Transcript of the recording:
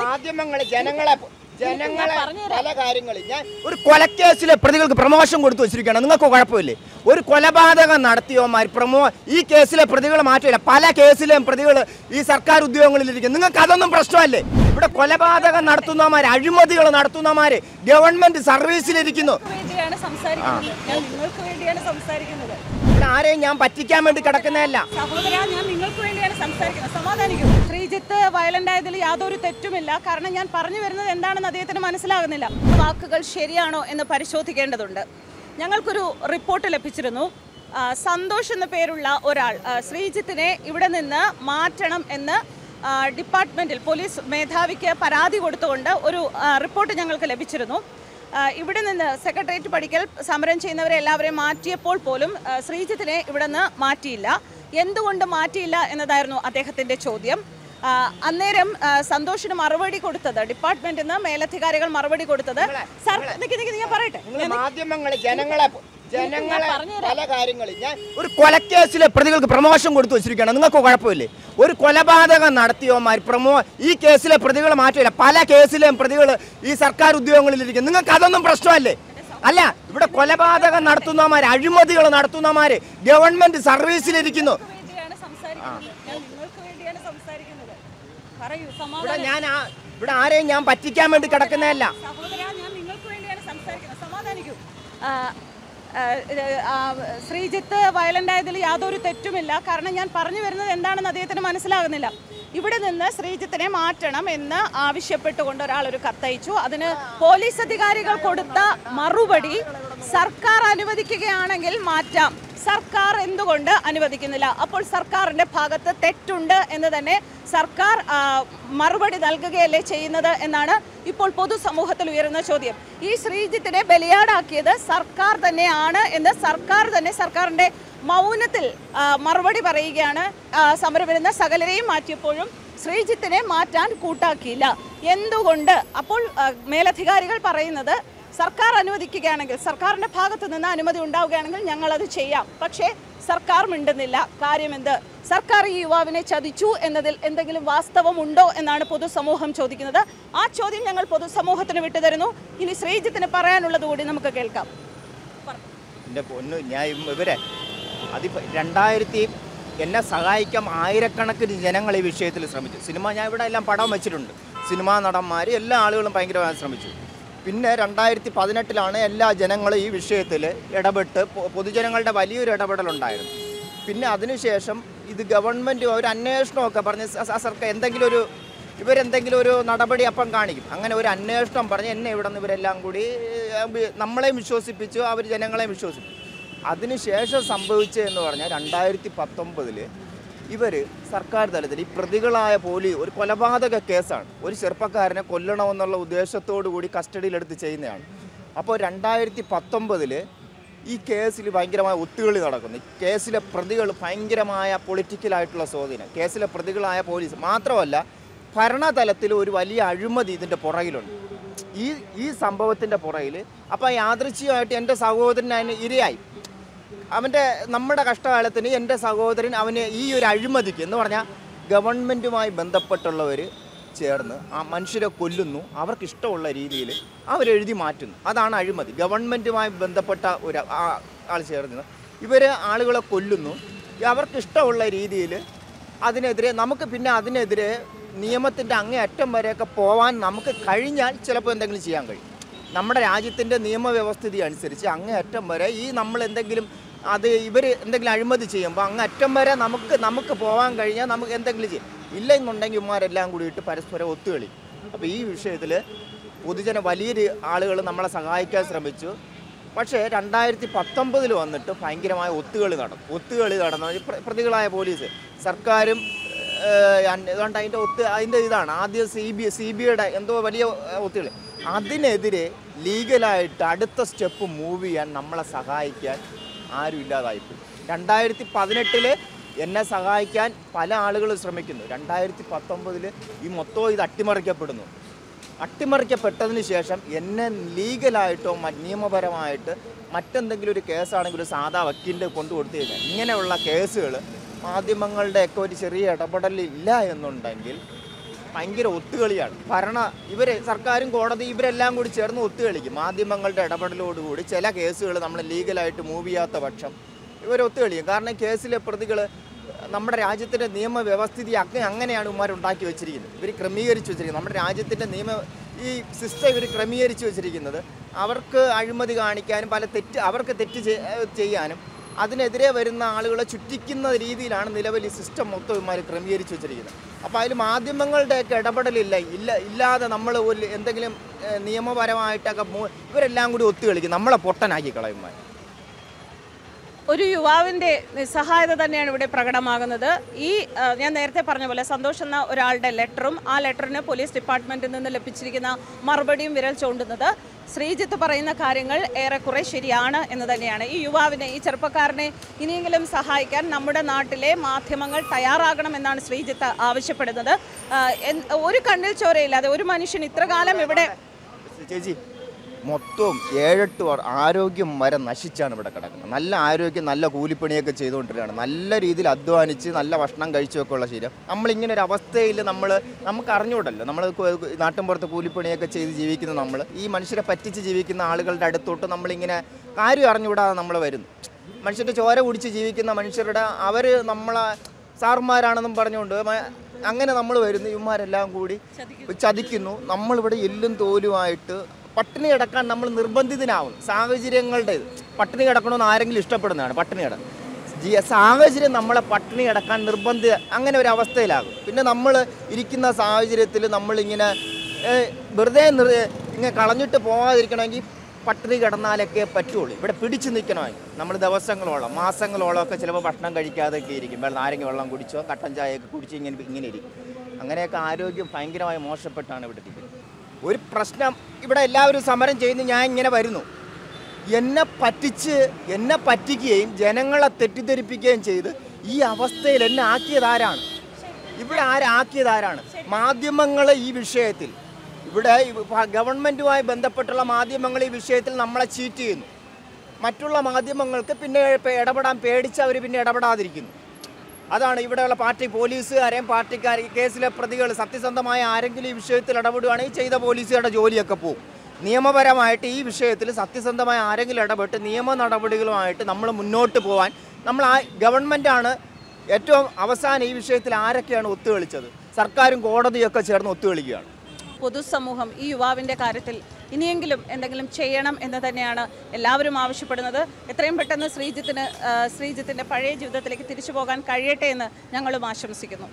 മാധ്യമങ്ങൾ ജനങ്ങളെ ജനങ്ങളെ പല കാര്യങ്ങളും. ഞാൻ ഒരു കൊലക്കേസിലെ പ്രതികൾക്ക് പ്രമോഷൻ കൊടുത്തു വെച്ചിരിക്കുകയാണ്. നിങ്ങൾക്ക് കുഴപ്പമില്ലേ? ഒരു കൊലപാതകം നടത്തിയവന്മാർ പ്രമോ ഈ കേസിലെ പ്രതികൾ മാറ്റില്ല പല കേസിലെയും പ്രതികൾ ഈ സർക്കാർ ഉദ്യോഗങ്ങളിലിരിക്കും നിങ്ങൾക്ക് അതൊന്നും പ്രശ്നമല്ലേ? ഇവിടെ കൊലപാതകം നടത്തുന്നവന്മാർ അഴിമതികൾ നടത്തുന്നവന്മാര് ഗവൺമെന്റ് സർവീസിലിരിക്കുന്നു. ആരെയും ഞാൻ പറ്റിക്കാൻ വേണ്ടി കിടക്കുന്നതല്ല. സംസാരിക്കുന്നത്. സമാധാനിക്കും. ശ്രീജിത്ത് വയലന്റ് ആയതിൽ യാതൊരു തെറ്റുമില്ല. കാരണം ഞാൻ പറഞ്ഞു വരുന്നത് എന്താണെന്ന് അദ്ദേഹത്തിന് മനസ്സിലാകുന്നില്ല. വാക്കുകൾ ശരിയാണോ എന്ന് പരിശോധിക്കേണ്ടതുണ്ട്. ഞങ്ങൾക്കൊരു റിപ്പോർട്ട് ലഭിച്ചിരുന്നു. സന്തോഷ് എന്ന പേരുള്ള ഒരാൾ ശ്രീജിത്തിനെ ഇവിടെ നിന്ന് മാറ്റണം എന്ന് ഡിപ്പാർട്ട്മെന്റിൽ പോലീസ് മേധാവിക്ക് പരാതി കൊടുത്തുകൊണ്ട് ഒരു റിപ്പോർട്ട് ഞങ്ങൾക്ക് ലഭിച്ചിരുന്നു. ഇവിടെ നിന്ന് സെക്രട്ടേറിയറ്റ് പഠിക്കൽ സമരം ചെയ്യുന്നവരെ എല്ലാവരെയും മാറ്റിയപ്പോൾ പോലും ശ്രീജിത്തിനെ ഇവിടെ നിന്ന് മാറ്റിയില്ല. എന്തുകൊണ്ട് മാറ്റിയില്ല എന്നതായിരുന്നു അദ്ദേഹത്തിന്റെ ചോദ്യം. അന്നേരം സന്തോഷിന് മറുപടി കൊടുത്തത് ഡിപ്പാർട്ട്മെന്റിൽ നിന്ന് മേലധികാരികൾ മറുപടി കൊടുത്തത്. സർ ഞാൻ പറയട്ടെ? മാധ്യമങ്ങൾ ജനങ്ങളെ ജനങ്ങളെ പല ഞാൻ ഒരു കൊലക്കേസിലെ പ്രതികൾക്ക് പ്രമോഷൻ കൊടുത്തു വെച്ചിരിക്കുകയാണ്. നിങ്ങൾക്ക് കുഴപ്പമില്ലേ? ഒരു കൊലപാതകം നടത്തിയവന്മാർ പ്രമോ ഈ കേസിലെ പ്രതികൾ മാറ്റില്ല പല കേസിലെയും പ്രതികൾ ഈ സർക്കാർ ഉദ്യോഗങ്ങളിലിരിക്കും നിങ്ങൾക്ക് അതൊന്നും പ്രശ്നമല്ലേ? അല്ല ഇവിടെ കൊലപാതകം നടത്തുന്നവന്മാർ അഴിമതികൾ നടത്തുന്നവന്മാര് ഗവൺമെന്റ് സർവീസിലിരിക്കുന്നു. ഇവിടെ ഞാൻ ഇവിടെ ആരെയും ഞാൻ പറ്റിക്കാൻ വേണ്ടി കിടക്കുന്നതല്ല. ശ്രീജിത്ത് വയലന്റ് ആയതിൽ യാതൊരു തെറ്റുമില്ല. കാരണം ഞാൻ പറഞ്ഞു വരുന്നത് എന്താണെന്ന് അദ്ദേഹത്തിന് മനസ്സിലാകുന്നില്ല. ഇവിടെ നിന്ന് ശ്രീജിത്തിനെ മാറ്റണം എന്ന് ആവശ്യപ്പെട്ടുകൊണ്ട് ഒരാൾ ഒരു കത്തയച്ചു അതിന് പോലീസ് അധികാരികൾ കൊടുത്ത മറുപടി സർക്കാർ അനുവദിക്കുകയാണെങ്കിൽ മാറ്റാം. സർക്കാർ എന്തുകൊണ്ട് അനുവദിക്കുന്നില്ല? അപ്പോൾ സർക്കാരിന്റെ ഭാഗത്ത് തെറ്റുണ്ട് എന്ന് തന്നെ സർക്കാർ മറുപടി നൽകുകയല്ലേ ചെയ്യുന്നത് എന്നാണ് ഇപ്പോൾ പൊതുസമൂഹത്തിൽ ഉയരുന്ന ചോദ്യം. ഈ ശ്രീജിത്തിനെ ബലിയാടാക്കിയത് സർക്കാർ തന്നെയാണ് എന്ന് സർക്കാർ തന്നെ സർക്കാരിന്റെ മൗനത്തിൽ മറുപടി പറയുകയാണ്. ആ, സമരം വരുന്ന സകലരെയും മാറ്റിയപ്പോഴും ശ്രീജിത്തിനെ മാറ്റാൻ കൂട്ടാക്കിയില്ല. എന്തുകൊണ്ട്? അപ്പോൾ മേലധികാരികൾ പറയുന്നത് സർക്കാർ അനുവദിക്കുകയാണെങ്കിൽ സർക്കാരിന്റെ ഭാഗത്ത് നിന്ന് അനുമതി ഉണ്ടാവുകയാണെങ്കിൽ ഞങ്ങളത് ചെയ്യാം. പക്ഷേ സർക്കാർ മിണ്ടുന്നില്ല. കാര്യമെന്ത്? സർക്കാർ ഈ യുവാവിനെ ചതിച്ചു എന്നതിൽ എന്തെങ്കിലും വാസ്തവമുണ്ടോ എന്നാണ് പൊതുസമൂഹം ചോദിക്കുന്നത്. ആ ചോദ്യം ഞങ്ങൾ പൊതുസമൂഹത്തിന് വിട്ടുതരുന്നു. ഇനി ശ്രീജിത്തിന് പറയാനുള്ളത് കൂടി നമുക്ക് കേൾക്കാം. എന്റെ പൊന്നു ഞാൻ ഇവരെ അതിപ്പോൾ രണ്ടായിരത്തി എന്നെ സഹായിക്കാൻ ആയിരക്കണക്കിന് ജനങ്ങൾ ഈ വിഷയത്തിൽ ശ്രമിച്ചു. സിനിമ ഞാൻ ഇവിടെ എല്ലാം പടം വെച്ചിട്ടുണ്ട്. സിനിമാ നടന്മാർ എല്ലാ ആളുകളും ഭയങ്കരമായി ശ്രമിച്ചു. പിന്നെ രണ്ടായിരത്തി പതിനെട്ടിലാണ് എല്ലാ ജനങ്ങളും ഈ വിഷയത്തിൽ ഇടപെട്ട് പൊതുജനങ്ങളുടെ വലിയൊരു ഇടപെടലുണ്ടായിരുന്നു പിന്നെ അതിനുശേഷം ഇത് ഗവൺമെന്റ് ഒരു അന്വേഷണമൊക്കെ പറഞ്ഞ് സർക്കാർ എന്തെങ്കിലും ഒരു ഇവരെന്തെങ്കിലും ഒരു നടപടി അപ്പം കാണിക്കും. അങ്ങനെ ഒരു അന്വേഷണം പറഞ്ഞ് എന്നെ ഇവിടെ നിന്ന് ഇവരെല്ലാം കൂടി നമ്മളെയും വിശ്വസിപ്പിച്ചു അവർ ജനങ്ങളെയും വിശ്വസിപ്പിച്ചു. അതിനുശേഷം സംഭവിച്ചതെന്ന് പറഞ്ഞാൽ രണ്ടായിരത്തി പത്തൊമ്പതിൽ ഇവർ സർക്കാർ തലത്തിൽ ഈ പ്രതികളായ പോലീസ് ഒരു കൊലപാതക കേസാണ്. ഒരു ചെറുപ്പക്കാരനെ കൊല്ലണമെന്നുള്ള ഉദ്ദേശത്തോടു കൂടി കസ്റ്റഡിയിലെടുത്ത് ചെയ്യുന്നതാണ്. അപ്പോൾ രണ്ടായിരത്തി പത്തൊമ്പതിൽ ഈ കേസിൽ ഭയങ്കരമായ ഒത്തുകളി നടക്കുന്നു. കേസിലെ പ്രതികൾ ഭയങ്കരമായ പൊളിറ്റിക്കലായിട്ടുള്ള സ്വാധീനം. കേസിലെ പ്രതികളായ പോലീസ് മാത്രമല്ല ഭരണതലത്തിൽ ഒരു വലിയ അഴിമതി ഇതിന്റെ പുറകിലുണ്ട്. ഈ ഈ സംഭവത്തിന്റെ പുറകിൽ അപ്പോൾ യാദൃച്ഛികമായിട്ട് എന്റെ സഹോദരൻ അതിന് ഇരയായി. അവന്റെ നമ്മുടെ കഷ്ടകാലത്തിന് എന്റെ സഹോദരൻ അവന് ഈ ഒരു അഴിമതിക്ക് എന്ന് പറഞ്ഞാൽ ഗവൺമെന്റുമായി ബന്ധപ്പെട്ടുള്ളവർ ചേർന്ന് ആ മനുഷ്യരെ കൊല്ലുന്നു അവർക്ക് ഇഷ്ടമുള്ള രീതിയിൽ അവരെഴുതി മാറ്റുന്നു. അതാണ് അഴിമതി. ഗവൺമെന്റുമായി ബന്ധപ്പെട്ട ഒരു ആൾ ചേർന്ന് ഇവർ ആളുകളെ കൊല്ലുന്നു. അവർക്കിഷ്ടമുള്ള രീതിയിൽ അതിനെതിരെ നമുക്ക് പിന്നെ അതിനെതിരെ നിയമത്തിന്റെ അങ്ങേ അറ്റം വരെയൊക്കെ പോകാൻ നമുക്ക് കഴിഞ്ഞാൽ ചിലപ്പോൾ എന്തെങ്കിലും ചെയ്യാൻ കഴിയും. നമ്മുടെ രാജ്യത്തിന്റെ നിയമവ്യവസ്ഥിതി അനുസരിച്ച് അങ്ങേ അറ്റം വരെ ഈ നമ്മൾ എന്തെങ്കിലും അത് ഇവർ എന്തെങ്കിലും അഴിമതി ചെയ്യുമ്പോൾ അങ്ങ് അറ്റം വരെ നമുക്ക് നമുക്ക് പോകാൻ കഴിഞ്ഞാൽ നമുക്ക് എന്തെങ്കിലും ചെയ്യും. ഇല്ല എന്നുണ്ടെങ്കിൽ ഇമാരെല്ലാം കൂടിയിട്ട് പരസ്പരം ഒത്തുകളി. അപ്പോൾ ഈ വിഷയത്തിൽ പൊതുജന വലിയൊരു ആളുകൾ നമ്മളെ സഹായിക്കാൻ ശ്രമിച്ചു. പക്ഷേ രണ്ടായിരത്തി പത്തൊമ്പതിൽ വന്നിട്ട് ഭയങ്കരമായ ഒത്തുകളി നടന്നു. ഒത്തുകളി നടന്ന പ്രതികളായ പോലീസ് സർക്കാരും അതുകൊണ്ട് അതിന്റെ ഒത്ത് അതിന്റെ ഇതാണ് ആദ്യം സി ബി സി ബി ഐയുടെ എന്തോ വലിയ ഒത്തുകളി. അതിനെതിരെ ലീഗലായിട്ട് അടുത്ത സ്റ്റെപ്പ് മൂവ് ചെയ്യാൻ നമ്മളെ സഹായിക്കാൻ ആരും ഇല്ലാതായിപ്പോയി രണ്ടായിരത്തി പതിനെട്ടിൽ എന്നെ സഹായിക്കാൻ പല ആളുകൾ ശ്രമിക്കുന്നു. രണ്ടായിരത്തി പത്തൊമ്പതിൽ ഈ മൊത്തം ഇത് അട്ടിമറിക്കപ്പെടുന്നു. അട്ടിമറിക്കപ്പെട്ടതിന് ശേഷം എന്നെ ലീഗലായിട്ടോ നിയമപരമായിട്ട് മറ്റെന്തെങ്കിലും ഒരു കേസാണെങ്കിൽ ഒരു സാധാ വക്കീലിന്റെ കൊണ്ടു കൊടുത്തു കഴിഞ്ഞാൽ ഇങ്ങനെയുള്ള കേസുകൾ മാധ്യമങ്ങളുടെയൊക്കെ ഒരു ചെറിയ ഇടപെടൽ ഇല്ല എന്നുണ്ടെങ്കിൽ ഭയങ്കര ഒത്തുകളിയാണ്. ഭരണ ഇവർ സർക്കാരും കോടതി ഇവരെല്ലാം കൂടി ചേർന്ന് ഒത്തുകളിക്കും. മാധ്യമങ്ങളുടെ ഇടപെടലോടുകൂടി ചില കേസുകൾ നമ്മൾ ലീഗലായിട്ട് മൂവ് ചെയ്യാത്ത പക്ഷം ഇവർ ഒത്തുകളിക്കും. കാരണം കേസിലെ പ്രതികൾ നമ്മുടെ രാജ്യത്തിന്റെ നിയമവ്യവസ്ഥിതി അങ്ങനെ അങ്ങനെയാണ് ഇവന്മാർ ഉണ്ടാക്കി വെച്ചിരിക്കുന്നത്. ഇവർ ക്രമീകരിച്ച് വെച്ചിരിക്കുന്നത്. നമ്മുടെ രാജ്യത്തിന്റെ നിയമ ഈ സിസ്റ്റം ഇവർ ക്രമീകരിച്ച് വെച്ചിരിക്കുന്നത്. അവർക്ക് അഴിമതി കാണിക്കാനും പല തെറ്റ് അവർക്ക് തെറ്റ് ചെയ്യാനും അതിനെതിരെ വരുന്ന ആളുകളെ ചുറ്റിക്കുന്ന രീതിയിലാണ് നിലവിൽ ഈ സിസ്റ്റം മൊത്തം ഇമാർ ക്രമീകരിച്ചു വെച്ചിരിക്കുന്നത്. അപ്പോൾ അതിൽ മാധ്യമങ്ങളുടെയൊക്കെ ഇടപെടലില്ല. ഇല്ല ഇല്ലാതെ നമ്മൾ എന്തെങ്കിലും നിയമപരമായിട്ടൊക്കെ ഇവരെല്ലാം കൂടി ഒത്തുകളിക്കും. നമ്മളെ പൊട്ടനാക്കി കളയുമാർ ഒരു യുവാവിന്റെ നിസ്സഹായത തന്നെയാണ് ഇവിടെ പ്രകടമാകുന്നത്. ഈ ഞാൻ നേരത്തെ പറഞ്ഞ പോലെ സന്തോഷ് എന്ന ഒരാളുടെ ലെറ്ററും ആ ലെറ്ററിന് പോലീസ് ഡിപ്പാർട്ട്മെന്റിൽ നിന്ന് ലഭിച്ചിരിക്കുന്ന മറുപടിയും വിരൽ ചൂണ്ടുന്നത്. ശ്രീജിത്ത് പറയുന്ന കാര്യങ്ങൾ ഏറെക്കുറെ ശരിയാണ് എന്ന് തന്നെയാണ്. ഈ യുവാവിനെ ഈ ചെറുപ്പക്കാരനെ ഇനിയെങ്കിലും സഹായിക്കാൻ നമ്മുടെ നാട്ടിലെ മാധ്യമങ്ങൾ തയ്യാറാകണമെന്നാണ് ശ്രീജിത്ത് ആവശ്യപ്പെടുന്നത്. ഒരു കണ്ണിൽ ചോരയില്ലാതെ ഒരു മനുഷ്യൻ ഇത്രകാലം ഇവിടെ ചേച്ചി മൊത്തവും ഏഴെട്ട് ആരോഗ്യം വരെ നശിച്ചാണ് ഇവിടെ കിടക്കുന്നത്. നല്ല ആരോഗ്യം നല്ല കൂലിപ്പണിയൊക്കെ ചെയ്തുകൊണ്ടിരിക്കുകയാണ്. നല്ല രീതിയിൽ അധ്വാനിച്ച് നല്ല ഭക്ഷണം കഴിച്ചൊക്കെ ഉള്ള ശീലം നമ്മളിങ്ങനെ ഒരു അവസ്ഥയിൽ നമ്മൾ നമുക്ക് അറിഞ്ഞൂടല്ലോ നമ്മൾ നാട്ടിൻപുറത്ത് കൂലിപ്പണിയൊക്കെ ചെയ്ത് ജീവിക്കുന്ന നമ്മൾ ഈ മനുഷ്യരെ പറ്റിച്ച് ജീവിക്കുന്ന ആളുകളുടെ അടുത്തോട്ട് നമ്മളിങ്ങനെ കാര്യം അറിഞ്ഞുകൂടാതെ നമ്മൾ വരുന്നു. മനുഷ്യന്റെ ചോര കുടിച്ച് ജീവിക്കുന്ന മനുഷ്യരുടെ അവർ നമ്മളെ സാർമാരാണെന്നും പറഞ്ഞുകൊണ്ട് അങ്ങനെ നമ്മൾ വരുന്നു. ഇവന്മാരെല്ലാം കൂടി ചതിക്കുന്നു. നമ്മളിവിടെ എല്ലും തോലുമായിട്ട് പട്ടിണി കിടക്കാൻ നമ്മൾ നിർബന്ധിതനാവും. സാഹചര്യങ്ങളുടെ. പട്ടിണി കിടക്കണമെന്ന് ആരെങ്കിലും ഇഷ്ടപ്പെടുന്നതാണ് പട്ടിണി കിട ജി- സാഹചര്യം നമ്മളെ പട്ടിണി കിടക്കാൻ നിർബന്ധിത അങ്ങനെ ഒരു അവസ്ഥയിലാകും. പിന്നെ നമ്മൾ ഇരിക്കുന്ന സാഹചര്യത്തിൽ നമ്മളിങ്ങനെ വെറുതെ ഇങ്ങനെ കളഞ്ഞിട്ട് പോകാതിരിക്കണമെങ്കിൽ പട്ടിണി കിടന്നാലൊക്കെ പറ്റുള്ളൂ. ഇവിടെ പിടിച്ചു നിൽക്കണമെങ്കിൽ നമ്മൾ ദിവസങ്ങളോളം മാസങ്ങളോളം ഒക്കെ ചിലപ്പോൾ ഭക്ഷണം കഴിക്കാതെയൊക്കെ ഇരിക്കും. വെള്ളം നാരങ്ങ വെള്ളം കുടിച്ചോ കട്ടൻ ചായയൊക്കെ കുടിച്ച് ഇങ്ങനെ ഇങ്ങനെ ഇരിക്കും. അങ്ങനെയൊക്കെ ആരോഗ്യം ഭയങ്കരമായി മോശപ്പെട്ടാണ് ഇവിടെ ഇരിക്കുന്നത്. ഒരു പ്രശ്നം ഇവിടെ എല്ലാവരും സമരം ചെയ്യുന്നു ഞാൻ ഇങ്ങനെ വരുന്നു. എന്നെ പറ്റിച്ച് എന്നെ പറ്റിക്കുകയും ജനങ്ങളെ തെറ്റിദ്ധരിപ്പിക്കുകയും ചെയ്ത് ഈ അവസ്ഥയിൽ എന്നെ ആക്കിയതാരാണ് ഇവിടെ ആരാക്കിയതാരാണ് മാധ്യമങ്ങൾ ഈ വിഷയത്തിൽ. ഇവിടെ ഇവ- ഗവൺമെന്റുമായി ബന്ധപ്പെട്ടുള്ള മാധ്യമങ്ങൾ ഈ വിഷയത്തിൽ നമ്മളെ ചീറ്റ് ചെയ്യുന്നു. മറ്റുള്ള മാധ്യമങ്ങൾക്ക് പിന്നെ ഇടപെടാൻ പേടിച്ച് അവർ പിന്നെ ഇടപെടാതിരിക്കുന്നു. അതാണ് ഇവിടെയുള്ള പാർട്ടി പോലീസുകാരെയും പാർട്ടിക്കാരെ കേസിലെ പ്രതികൾ സത്യസന്ധമായ ആരെങ്കിലും ഈ വിഷയത്തിൽ ഇടപെടുകയാണെങ്കിൽ ചെയ്ത പോലീസുകാരുടെ ജോലിയൊക്കെ പോകും. നിയമപരമായിട്ട് ഈ വിഷയത്തിൽ സത്യസന്ധമായ ആരെങ്കിലും ഇടപെട്ട് നിയമ നടപടികളുമായിട്ട് നമ്മൾ മുന്നോട്ട് പോകാൻ നമ്മൾ ആ ഗവൺമെന്റാണ് ഏറ്റവും അവസാനം ഈ വിഷയത്തിൽ ആരൊക്കെയാണ് ഒത്തുകളിച്ചത്? സർക്കാരും കോടതിയൊക്കെ ചേർന്ന് ഒത്തുകളിക്കുകയാണ്. പൊതുസമൂഹം ഈ യുവാവിന്റെ കാര്യത്തിൽ ഇനിയെങ്കിലും എന്തെങ്കിലും ചെയ്യണം എന്ന് തന്നെയാണ് എല്ലാവരും ആവശ്യപ്പെടുന്നത്. എത്രയും പെട്ടെന്ന് ശ്രീജിത്തിന് ശ്രീജിത്തിന്റെ പഴയ ജീവിതത്തിലേക്ക് തിരിച്ചു പോകാൻ കഴിയട്ടെ എന്ന് ഞങ്ങളും ആശംസിക്കുന്നു.